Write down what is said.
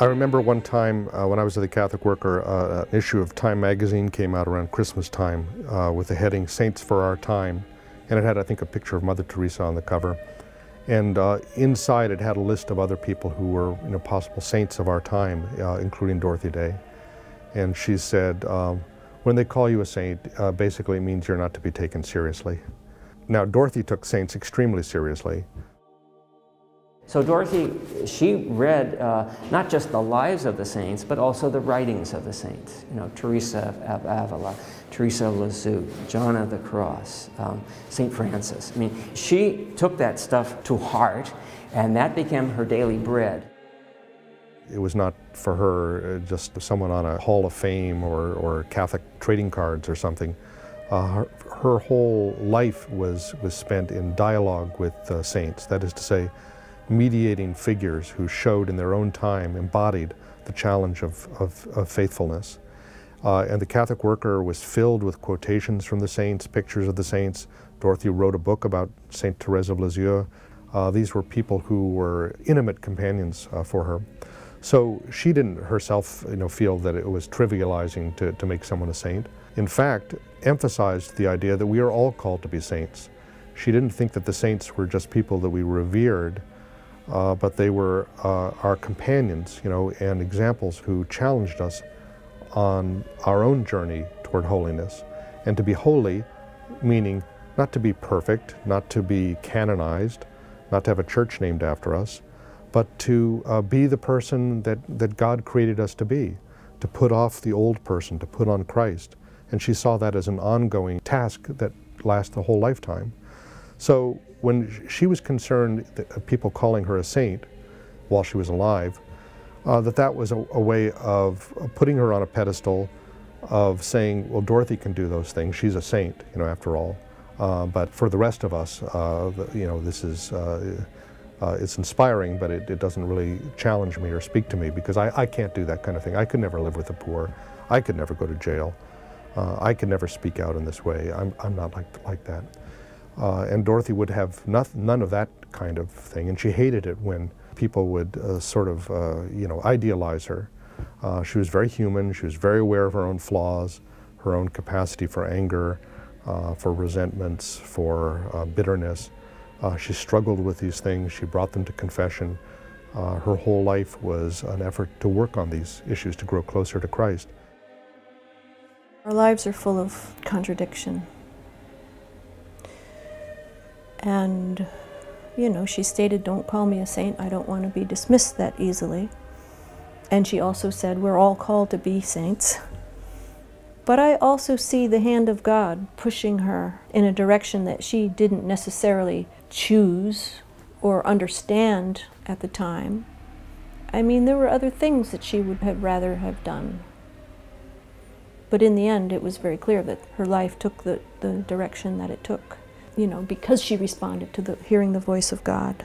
I remember one time uh, when I was at the Catholic Worker, uh, an issue of Time magazine came out around Christmas time uh, with the heading Saints for Our Time. And it had, I think, a picture of Mother Teresa on the cover. And uh, inside it had a list of other people who were you know, possible saints of our time, uh, including Dorothy Day. And she said, um, when they call you a saint, uh, basically it means you're not to be taken seriously. Now, Dorothy took saints extremely seriously. So Dorothy, she read uh, not just the lives of the saints, but also the writings of the saints. You know, Teresa of Avila, Teresa of Lisieux, John of the Cross, um, St. Francis. I mean, she took that stuff to heart, and that became her daily bread. It was not for her uh, just someone on a Hall of Fame or, or Catholic trading cards or something. Uh, her, her, whole life was, was spent in dialogue with uh, saints, that is to say, mediating figures who showed in their own time, embodied the challenge of, of, of faithfulness. Uh, and the Catholic Worker was filled with quotations from the saints, pictures of the saints. Dorothy wrote a book about Saint Therese of Lisieux. Uh, these were people who were intimate companions uh, for her. So she didn't herself you know, feel that it was trivializing to, to make someone a saint. In fact, emphasized the idea that we are all called to be saints. She didn't think that the saints were just people that we revered, uh, but they were uh, our companions, you know, and examples who challenged us on our own journey toward holiness. And to be holy, meaning not to be perfect, not to be canonized, not to have a church named after us, but to uh, be the person that, that God created us to be, to put off the old person, to put on Christ. And she saw that as an ongoing task that lasts the whole lifetime. So when she was concerned that people calling her a saint while she was alive, uh, that that was a, a, way of putting her on a pedestal of saying, well, Dorothy can do those things. She's a saint, you know, after all. Uh, but for the rest of us, uh, you know, this is, uh, uh, it's inspiring, but it, it, doesn't really challenge me or speak to me because I, I, can't do that kind of thing. I could never live with the poor. I could never go to jail. Uh, I could never speak out in this way. I'm, I'm not like, like that. And Dorothy would have not, none of that kind of thing, and she hated it when people would uh, sort of, uh, you know, idealize her. Uh, she was very human. She was very aware of her own flaws, her own capacity for anger, uh, for resentments, for uh, bitterness. Uh, she struggled with these things. She brought them to confession. her whole life was an effort to work on these issues, to grow closer to Christ. Our lives are full of contradiction. And you know, she stated, don't call me a saint. I don't want to be dismissed that easily. And she also said, we're all called to be saints. But I also see the hand of God pushing her in a direction that she didn't necessarily choose or understand at the time. I mean, there were other things that she would have rather have done. But in the end, it was very clear that her life took the, the direction that it took you know, because she responded to the, hearing the voice of God.